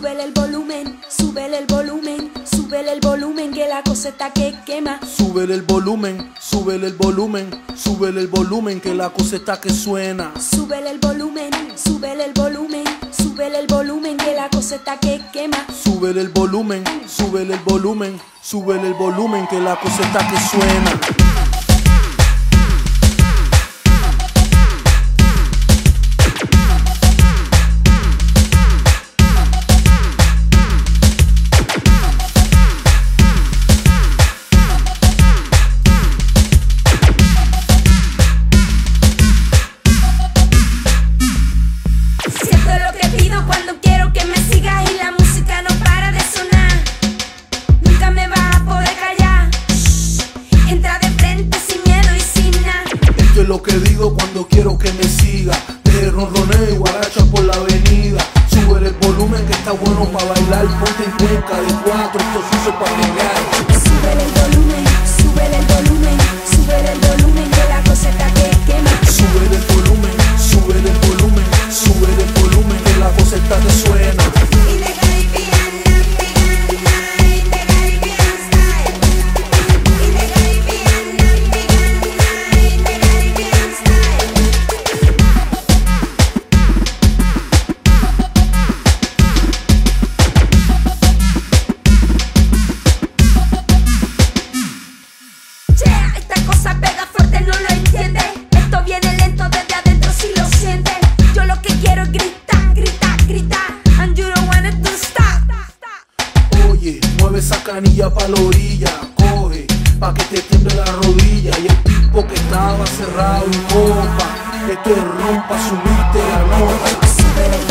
Súbele el volumen, súbele el volumen, súbele el volumen que la coseta que quema. Súbele el volumen, súbele el volumen, súbele el volumen que la coseta que suena. Súbele el volumen, súbele el volumen, súbele el volumen que la coseta que quema. Súbele el volumen, súbele el volumen, súbele el volumen que la coseta que suena. Que me siga. De ronroneo y guaracha por la avenida. Sube el volumen que está bueno para bailar. Ponte en cuenca de cuatro, esto se hizo para llegar. Esa canilla pa' la orilla, coge, pa' que te tiemble la rodilla. Y el tipo que estaba cerrado en copa, esto es rompa, subiste la nota.